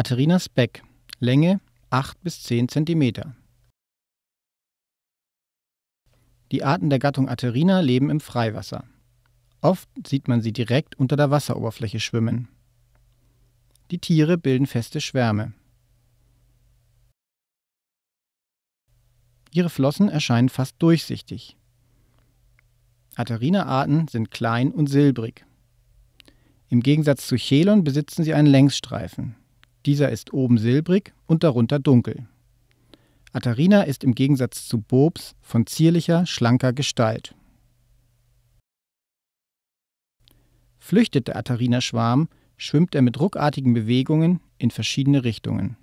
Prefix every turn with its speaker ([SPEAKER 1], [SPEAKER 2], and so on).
[SPEAKER 1] Aterina speck, Länge 8 bis 10 cm. Die Arten der Gattung Aterina leben im Freiwasser. Oft sieht man sie direkt unter der Wasseroberfläche schwimmen. Die Tiere bilden feste Schwärme. Ihre Flossen erscheinen fast durchsichtig. Aterina-Arten sind klein und silbrig. Im Gegensatz zu Chelon besitzen sie einen Längsstreifen. Dieser ist oben silbrig und darunter dunkel. Atarina ist im Gegensatz zu Bobs von zierlicher, schlanker Gestalt. Flüchtet der Atarina-Schwarm, schwimmt er mit ruckartigen Bewegungen in verschiedene Richtungen